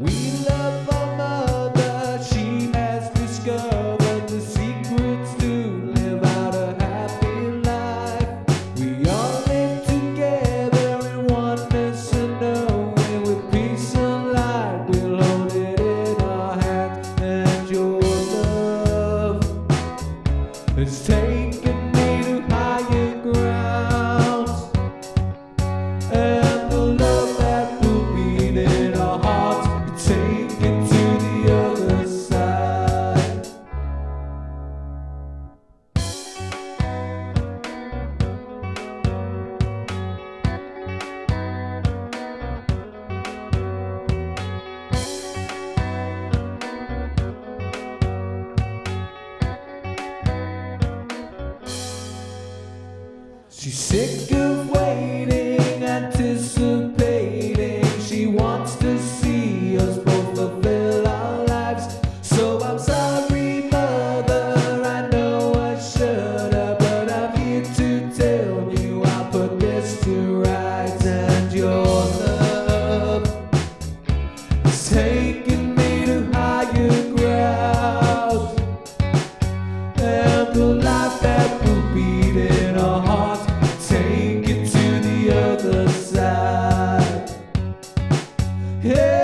We love our mother, she has discovered the secrets to live out a happy life. We all live together in oneness and knowing with peace and light. We'll hold it in our hands, and your love has taken She's sick of Yeah,